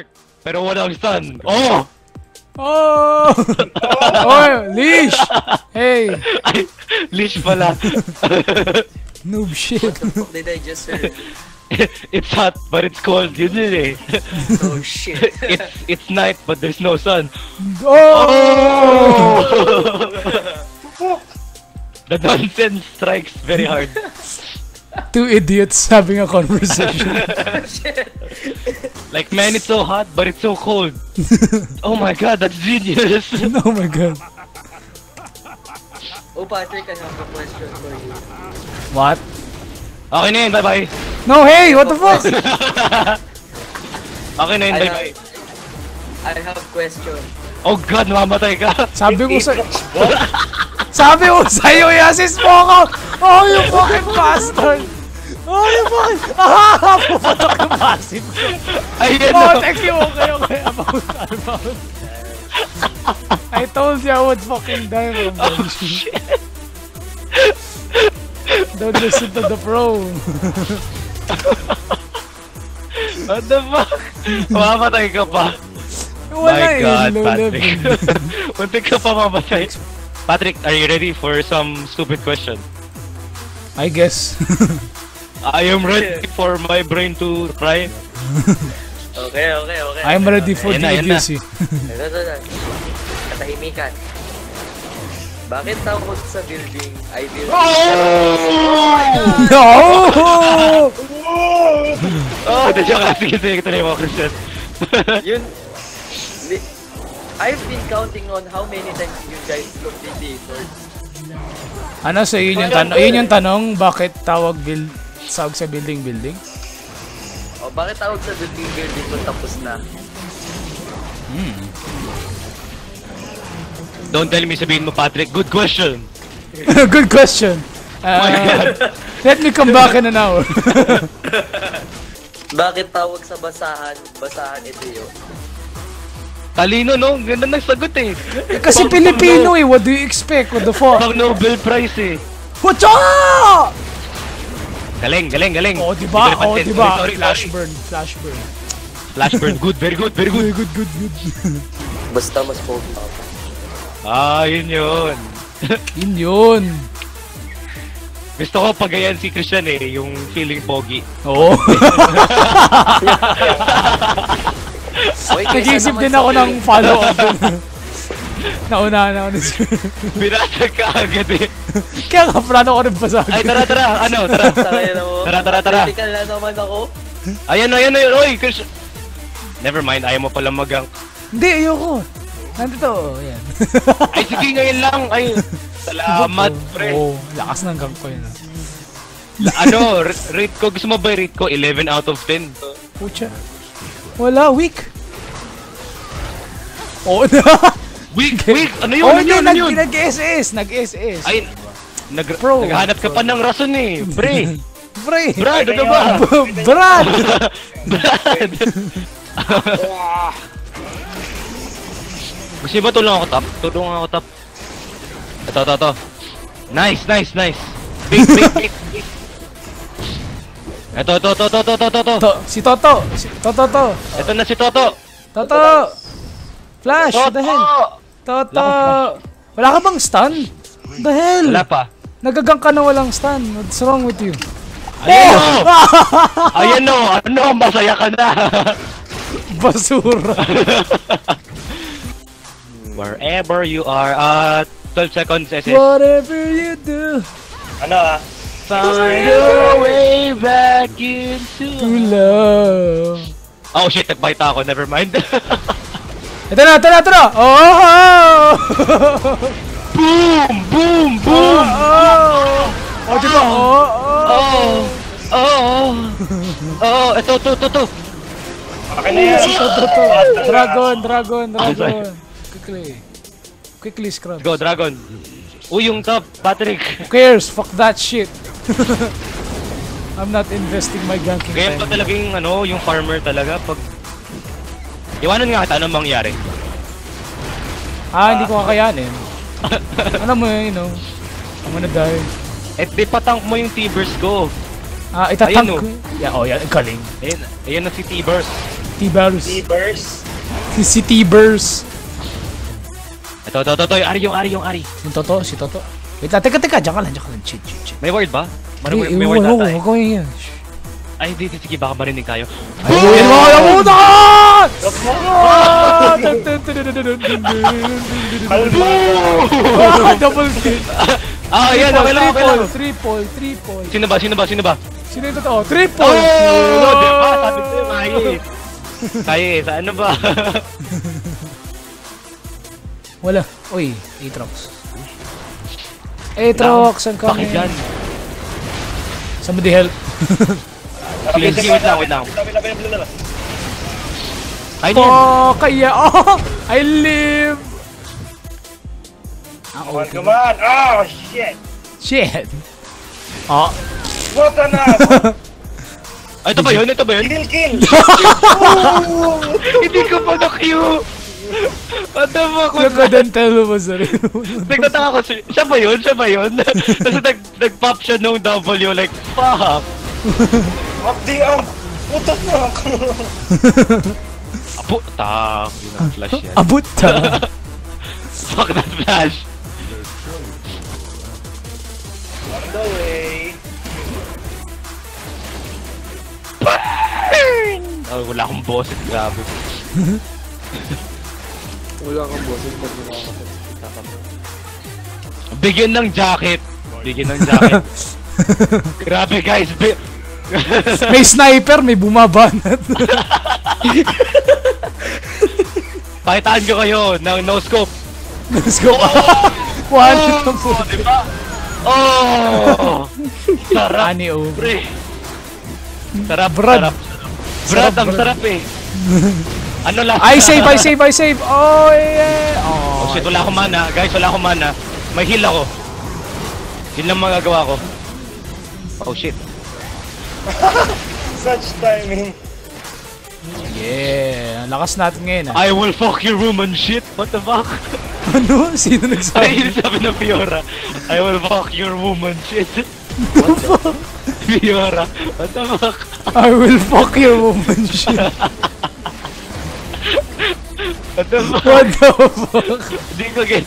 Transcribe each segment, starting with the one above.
Dark, pero walang stun. Oh! Oh! oh, leash! Hey, Ay, leash pala. noob shit. Fuck did I just heard? it's hot, but it's cold. Yun yun eh. Oh shit. It's, it's night, but there's no sun. Oh! The nonsense strikes very hard. Two idiots having a conversation. Like, man, it's so hot, but it's so cold. oh my god, that's genius. oh my god. Oh Patrick, I have a question for you. What? Okay na yun, bye-bye. No, hey, what the fuck? Okay na yun, I bye-bye. have, I have a question. Oh god, namamatay ka. Sabi ko sa... Sabi ko sa'yo, i-assist mo ako! Oh, you fucking bastard! Oh, you fucking... Ah! Pupatok yung passive ko. Ayan Oh, na. thank you. Okay, okay. About, about. I told you I would fucking die from Oh shit. Don't listen to the pro. What the fuck? Mamamatay ka pa. Wala My god, Patrick. Muntik ka pa mamatay. Patrick, are you ready for some stupid question? I guess. I am ready for my brain to cry. Okay, okay, okay. I'm ready for Ayan the na, ayan na. idiocy. Ito, ito, ito. Katahimikan. Bakit tawag sa building ay building? No! Oh, the joke. Sige, sige, ito na yung mga Christian. Yun. I've been counting on how many times you guys complete the effort. ano so yun yung tanong? Yun yung tanong, bakit tawag build tawag sa building building? O bakit tawag sa building building kung tapos na? Don't tell me sabihin mo, Patrick. Good question. Good question. Uh, let me come back in an hour. Bakit tawag sa basahan, basahan ito yun? Talino, no? Ganda ng sagot eh. Kasi Pang- Pilipino eh, what do you expect? What the fuck? Pang Nobel Prize eh. What's up? Galing, galing, galing. Oh, di ba? Oh, di ba? Sorry, sorry, sorry. Flashburn, flashburn. Flashburn. Good, very good, very good. Good, good, good, good. Basta mas pogi ako. Ah, yun yun. Yun yun. Gusto ko pagayan si Christian eh, yung feeling pogi. Oo. Kaysa Nag-iisip din ako ng follow-up ni Sir. Binasag ka agad eh. Kaya nga, plano ko rin basagin. Ay, tara, tara. Ano, tara. Tara, tara, tara. Critical na naman ako. Ayan, ayan, ayan. Oy, Christian. Never mind, ayaw mo palang magang. Hindi, ayoko. Nandito, oh, yan. Ay, sige, ngayon lang. Ay, salamat, pre. Oo, lakas ng gang ko yun. ah. Ano, rate ko, gusto mo ba rate ko 11 out of 10? Pucha. Wala, weak. Oo na. Weak, weak. Ano yun, Oo, ano yun, ano yun? nag-SS, nag-SS. Ay, nag Pro. naghahanap ka pa ng rason eh, pre. Pre. Brad, ano ba? Brad. Brad! Gusto niyo ba tulungan ako top? Tulungan ako top. Ito, ito, ito. Nice, nice, nice. Big, big, big, big. Ito, ito, ito, ito, ito, ito, ito. To, si Toto. Si Toto, to. Ito na si Toto. Toto. Flash, what the hell? Toto! Toto. Wala ka bang stun? What the hell? Wala pa. Nagagang ka na walang stun. What's wrong with you? Ayan o! Ayan o! Ano? Masaya ka na! Basura. Wherever you are at 12 seconds, SS. Whatever you do. Ano ah? Find your way back into... To love. Oh shit, nagbaita ako. Never mind. Ito na, ito na, ito na! Oh! boom! Boom! Oh! Boom! Oh! Oh, di ba? Oh! Oh! Oh! Oh! Oh! Ito, ito, ito, ito! Akin na yan! Ito, ito, ito. Dragon, dragon, dragon. Quickly. Quickly, scrub. Go, Dragon! Uy, yung top, Patrick! Who cares? Fuck that shit. I'm not investing my ganking Kaya pa time. talaga yung ano, yung farmer talaga pag... Iwanan nga kita, anong mangyari? Ah, hindi ko kakayanin. Alam mo yun, you know. I'm gonna die. Eh, di patank mo yung T-Burst ko. Ah, itatank Ayun, ko. Yeah, oh, yan. Galing. Ayun, ayun na si T-Burst. T-Bars. T-Burst. Si T-Bars. Ito, ito, ito, ito. Ari yung Ari, yung Ari. Yung Toto, si Toto. Wait teka, teka. Diyan ka lang, diyan ka lang. Chill, chill, chill. May word ba? May, may eh, word ata eh. wag ko yan. Ay, hindi, sige, baka marinig kayo. Ayun mo, ayaw mo Double kill. Ah, yan, okay lang. Triple, triple. Sino ba, sino ba, sino ba? Sino yung totoo? Triple! Oh, di ba? Sabi ko yung eh. Kaya eh, sa ano ba? Wala. Uy, Aatrox. Aatrox, ang kami. Bakit yan? Somebody help. Sige, sige, wait lang, wait lang. Oh, kaya. Oh, I live. Ah, Come on, okay. come on. Oh, shit. Shit. Oh, Bota na. Ay, ito ba yun? Ito ba yun? Kill, kill. Hindi ko pa na-cue. What the fuck? yung kadantel mo sa rin. Nagtataka ko, si- siya ba yun? Siya ba yun? Kasi nag, nag-pop siya nung W, like, fuck. Abdi ang. Putot na ako. Apo, tak, yun ang flash yan. Abot ta. Fuck that flash. Oh, wala akong boses, grabe. Wala kang boses pag Bigyan ng jacket. Bigyan ng jacket. grabe guys, bi- May sniper, may bumabanat. Pakitaan ko kayo ng no scope. Let's go. One hit ang Oh, di ba? Oh! Sarap, Ani oh. pre. Sarap, Brad. sarap. Brad, ang sarap eh. Ano lang? I save, I save, I save. Oh, yeah. Oh Oh, shit, wala akong mana. Guys, wala akong mana. May heal ako. Yun lang magagawa ko. Oh shit. Such timing. yeah. Ang lakas natin ngayon ah. I will fuck your woman shit. What the fuck? Ano? Sino Ay, nagsabi? yun sabi ng Fiora. I will fuck your woman shit. What the fuck? Fiora, what the fuck? I will fuck your woman shit. What the fuck? What the fuck? Hindi ko get.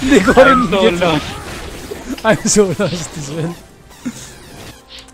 Hindi ko rin I'm so get. lost. I'm so lost as well.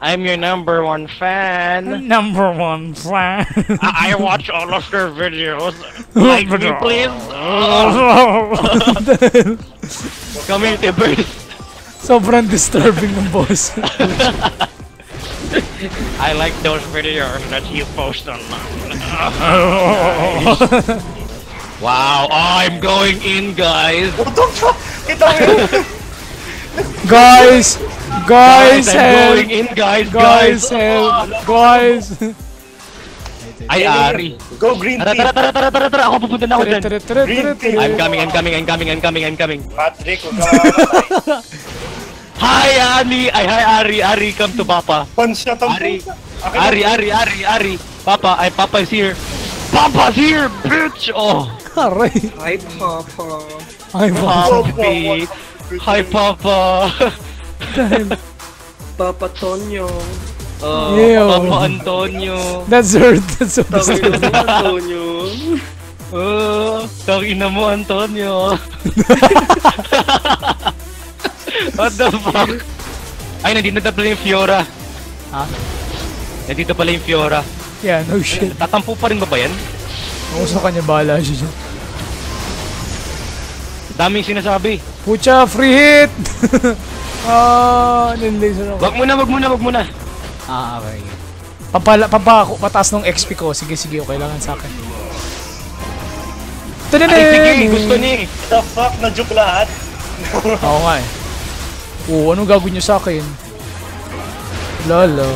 I'm your number one fan. Number one fan. I, I watch all of your videos. Like me, please. Community burst. Sobrang disturbing ng boss. I like those videos that you post online. wow, I'm going in, guys. What the fuck? Kita mo yun. guys! Guys, I'm help! going in, guys. Guys, Guys, help! Guys! Ay, Ari. Go green team. tara, tara, tara, tara, tara. Ako pupunta na ako dyan. I'm coming, I'm coming, I'm coming, I'm coming, I'm coming. Patrick, huwag ka. Hi, Ani. Ay, hi, Ari. Ari, come to Papa. One shot ang Ari. Ari, Ari, Ari, Ari. Papa, ay, Papa is here. Papa's here, bitch! Oh, Aray! Hi, Papa. Wow. Papi. Hi, Papa. Papa Tonyo. Oh, Ew. Papa Antonio. That's hurt. That's so Tawagin mo, Antonio. Oh, tangina mo, Antonio. What the fuck? Ay, nandito na pala yung Fiora. Ha? Nandito pala yung Fiora. Yeah, no shit. Tatampo pa rin ba ba yan? Kung gusto kanya, bahala siya dyan. Daming sinasabi. Pucha, free hit! Ah, nilaser ako. Wag muna, wag muna, wag muna. Ah, okay. Papala, papa, pataas ng XP ko. Sige, sige, okay lang sa akin. Ay, sige, gusto ni. The fuck? Na-juke lahat? Oo nga eh. Oo, anong gagawin niyo sa akin? Lolo.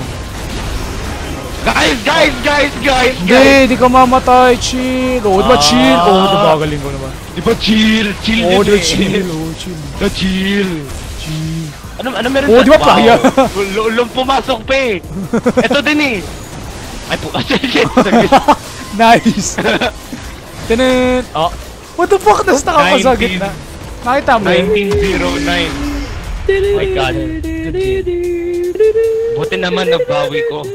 Guys, guys, guys, guys, guys. Hindi, di ka mamatay. Chill. Oo, diba Ah. chill? Oo, diba galing ko naman. Di ba chill? Chill din diba chill? Oo, chill. The chill. Chill. Ano, ano meron Oo, sa- di ba playa? Lulong pumasok pa eh. Ito din eh. Ay po, shit. Nice. Tanan. Oh. What the fuck? Nasa naka ko sa 19. gitna. Nakita mo yun? 1909. Oh my god. Buti naman nabawi ko.